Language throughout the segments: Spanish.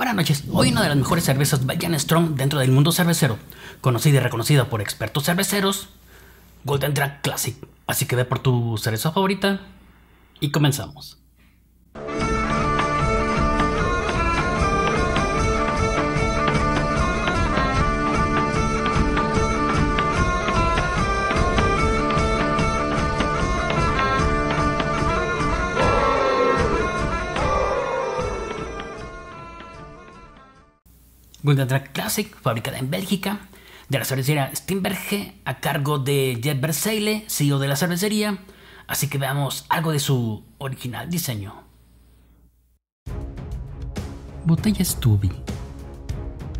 Buenas noches. Hoy una de las mejores cervezas Belgian Strong dentro del mundo cervecero, conocida y reconocida por expertos cerveceros, Golden Drag Classic. Así que ve por tu cerveza favorita y comenzamos. Golden Drag Classic, fabricada en Bélgica, de la cervecería Steinberge, a cargo de Jet Verseile, CEO de la cervecería. Así que veamos algo de su original diseño. Botella Stubby,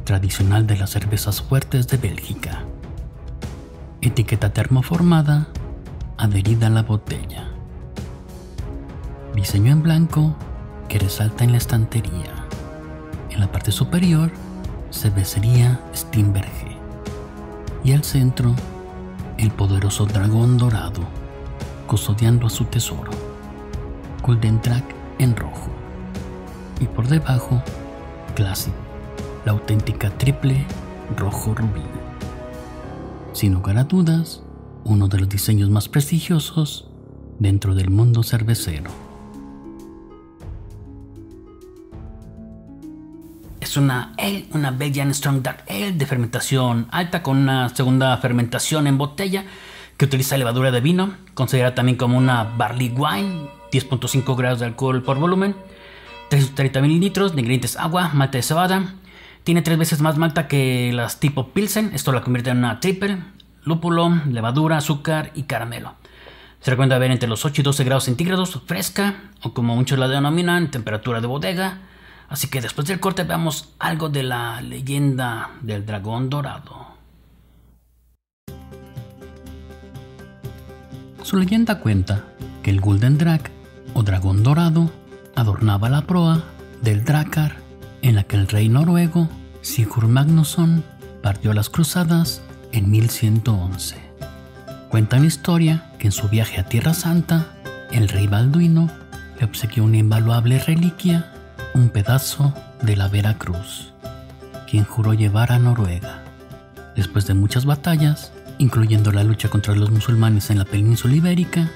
tradicional de las cervezas fuertes de Bélgica. Etiqueta termoformada, adherida a la botella. Diseño en blanco que resalta en la estantería. En la parte superior, cervecería Steinberge. Y al centro, el poderoso dragón dorado, custodiando a su tesoro, Golden en rojo. Y por debajo, Classic, la auténtica triple rojo rubí. Sin lugar a dudas, uno de los diseños más prestigiosos dentro del mundo cervecero. Es una ale, una Belgian Strong Dark Ale de fermentación alta con una segunda fermentación en botella que utiliza levadura de vino, considerada también como una barley wine, 10.5 grados de alcohol por volumen, 330 mililitros de ingredientes agua, malta de cebada, tiene tres veces más malta que las tipo Pilsen, esto la convierte en una triple, lúpulo, levadura, azúcar y caramelo. Se recomienda beber entre los 8 y 12 grados centígrados, fresca, o como muchos la denominan, temperatura de bodega, Así que después del corte veamos algo de la leyenda del dragón dorado. Su leyenda cuenta que el Golden Drag o dragón dorado adornaba la proa del Drakar en la que el rey noruego Sigurd Magnusson partió a las cruzadas en 1111. Cuenta la historia que en su viaje a Tierra Santa, el rey Balduino le obsequió una invaluable reliquia un pedazo de la Veracruz, quien juró llevar a Noruega. Después de muchas batallas, incluyendo la lucha contra los musulmanes en la península ibérica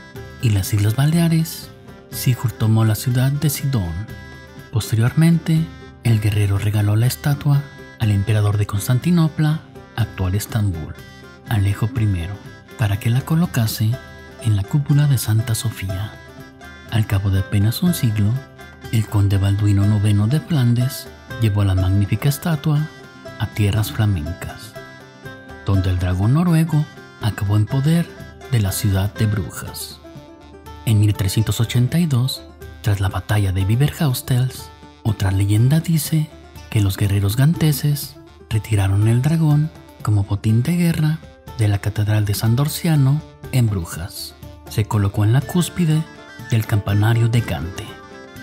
y las Islas Baleares, Sigurd tomó la ciudad de Sidón. Posteriormente, el guerrero regaló la estatua al emperador de Constantinopla, actual Estambul, Alejo I, para que la colocase en la cúpula de Santa Sofía. Al cabo de apenas un siglo, el conde Balduino IX de Flandes llevó la magnífica estatua a tierras flamencas, donde el dragón noruego acabó en poder de la ciudad de Brujas. En 1382, tras la batalla de Biberhaustels, otra leyenda dice que los guerreros ganteses retiraron el dragón como botín de guerra de la catedral de San Dorciano en Brujas. Se colocó en la cúspide del campanario de Gante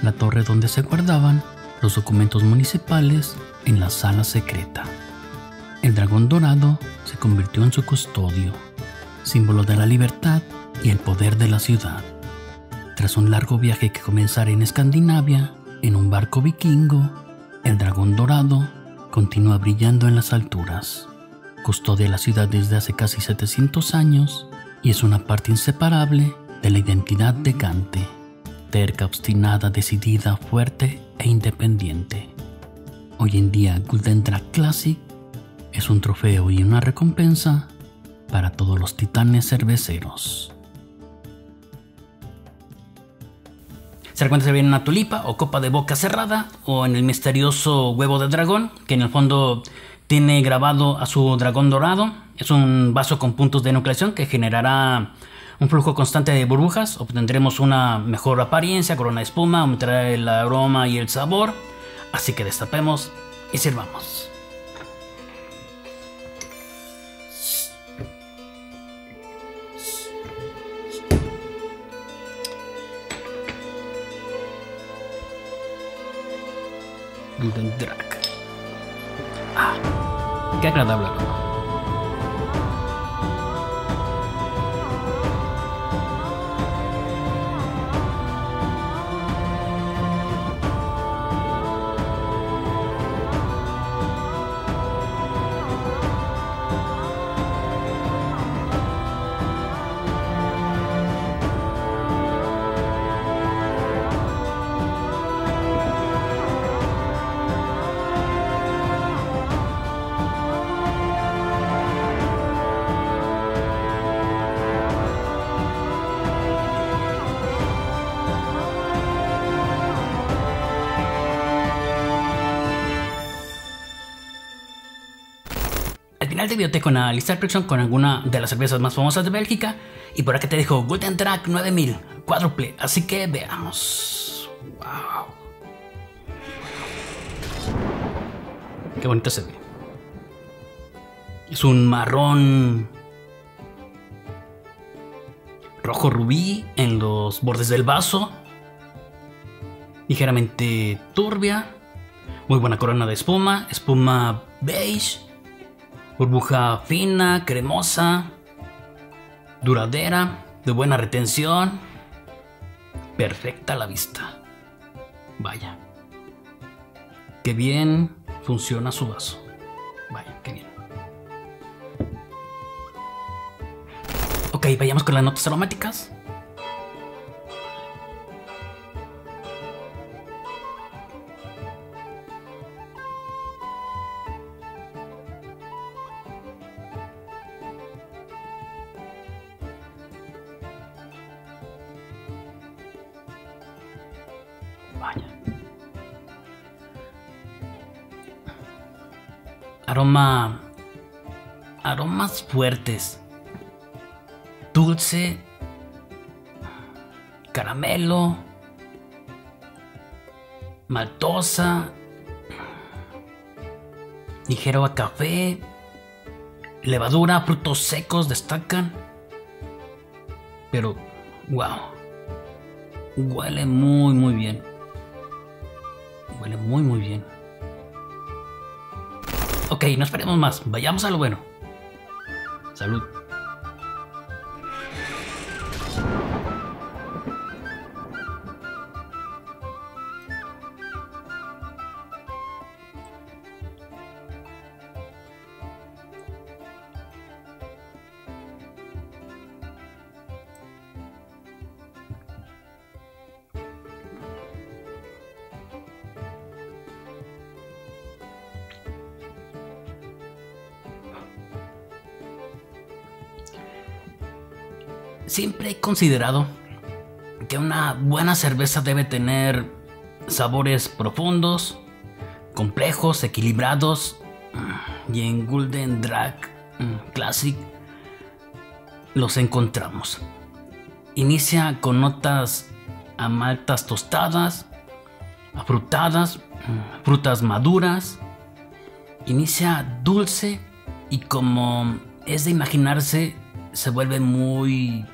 la torre donde se guardaban los documentos municipales en la sala secreta. El dragón dorado se convirtió en su custodio, símbolo de la libertad y el poder de la ciudad. Tras un largo viaje que comenzara en Escandinavia, en un barco vikingo, el dragón dorado continúa brillando en las alturas. Custodia la ciudad desde hace casi 700 años y es una parte inseparable de la identidad de Gante terca, obstinada, decidida, fuerte e independiente. Hoy en día Golden Classic es un trofeo y una recompensa para todos los titanes cerveceros. Se recuerda bien en una tulipa o copa de boca cerrada o en el misterioso huevo de dragón que en el fondo tiene grabado a su dragón dorado. Es un vaso con puntos de nucleación que generará un flujo constante de burbujas, obtendremos una mejor apariencia, corona de espuma, aumentará el aroma y el sabor. Así que destapemos y sirvamos. Drag. Ah, qué agradable. Final del video te con de producción con alguna de las cervezas más famosas de Bélgica. Y por acá te dejo Golden Track 9000, cuádruple. Así que veamos. Wow. Qué bonito se ve. Es un marrón rojo rubí en los bordes del vaso. Ligeramente turbia. Muy buena corona de espuma. Espuma beige. Burbuja fina, cremosa. Duradera. De buena retención. Perfecta a la vista. Vaya. Qué bien funciona su vaso. Vaya, qué bien. Ok, vayamos con las notas aromáticas. Aroma. Aromas fuertes dulce, caramelo, maltosa, ligero a café, levadura, frutos secos destacan. Pero, wow, huele muy, muy bien. Muy, muy bien. Ok, no esperemos más, vayamos a lo bueno. Salud. Siempre he considerado que una buena cerveza debe tener sabores profundos, complejos, equilibrados. Y en Golden Drag mm, Classic los encontramos. Inicia con notas a maltas tostadas, afrutadas, mm, frutas maduras. Inicia dulce y como es de imaginarse, se vuelve muy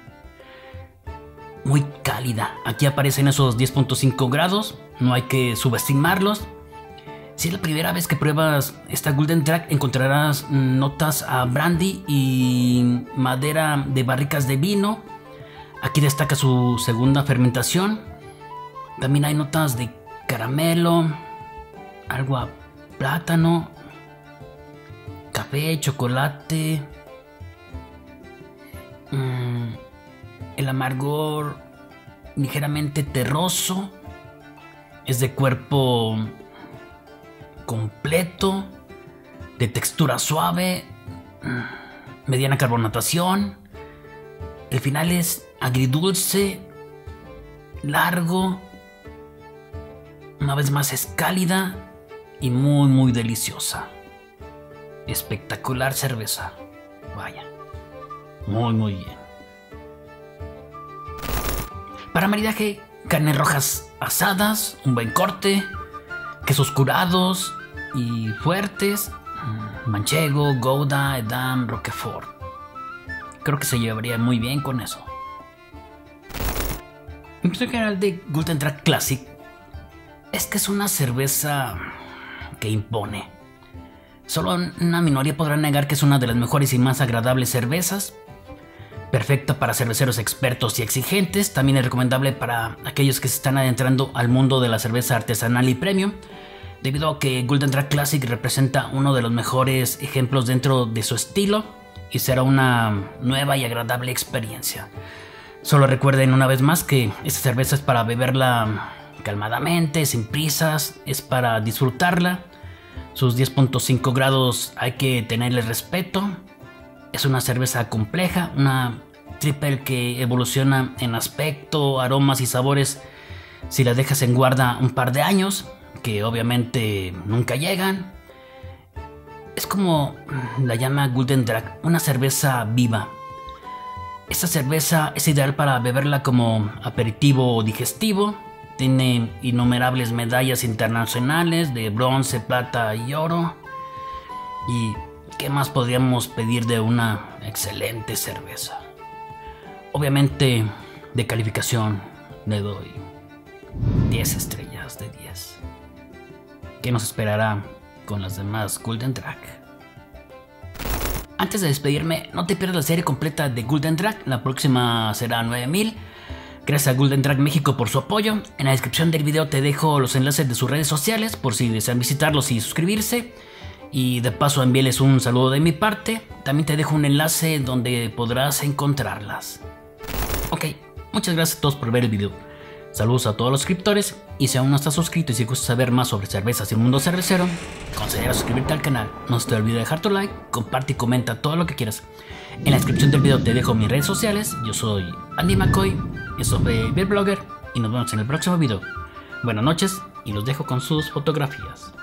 muy cálida. Aquí aparecen esos 10.5 grados, no hay que subestimarlos. Si es la primera vez que pruebas esta Golden Track, encontrarás notas a brandy y madera de barricas de vino. Aquí destaca su segunda fermentación. También hay notas de caramelo, algo a plátano, café, chocolate. Mmm el amargor ligeramente terroso. Es de cuerpo completo, de textura suave, mediana carbonatación. El final es agridulce, largo. Una vez más es cálida y muy muy deliciosa. Espectacular cerveza. Vaya. Muy muy bien. Para maridaje, carnes rojas asadas, un buen corte, quesos curados y fuertes, mm, manchego, gouda, edam, roquefort. Creo que se llevaría muy bien con eso. Mi general de Golden Track Classic es que es una cerveza que impone. Solo una minoría podrá negar que es una de las mejores y más agradables cervezas, perfecta para cerveceros expertos y exigentes, también es recomendable para aquellos que se están adentrando al mundo de la cerveza artesanal y premium, debido a que Golden Track Classic representa uno de los mejores ejemplos dentro de su estilo y será una nueva y agradable experiencia. Solo recuerden una vez más que esta cerveza es para beberla calmadamente, sin prisas, es para disfrutarla. Sus 10.5 grados hay que tenerle respeto es una cerveza compleja, una triple que evoluciona en aspecto, aromas y sabores si la dejas en guarda un par de años, que obviamente nunca llegan. Es como la llama Golden Drag, una cerveza viva. Esta cerveza es ideal para beberla como aperitivo digestivo. Tiene innumerables medallas internacionales de bronce, plata y oro. ¿Y qué más podríamos pedir de una excelente cerveza? Obviamente, de calificación le doy 10 estrellas de 10. ¿Qué nos esperará con las demás Golden Drag? Antes de despedirme, no te pierdas la serie completa de Golden Drag. La próxima será 9000. Gracias a Golden Drag México por su apoyo. En la descripción del video te dejo los enlaces de sus redes sociales por si desean visitarlos y suscribirse. Y de paso envíales un saludo de mi parte. También te dejo un enlace donde podrás encontrarlas. Ok, muchas gracias a todos por ver el video. Saludos a todos los suscriptores y si aún no estás suscrito y si gustas saber más sobre cervezas y el mundo cervecero, considera suscribirte al canal. No se te olvide dejar tu like, comparte y comenta todo lo que quieras. En la descripción del video te dejo mis redes sociales. Yo soy Andy McCoy, eso fue Beer Blogger y nos vemos en el próximo video. Buenas noches y los dejo con sus fotografías.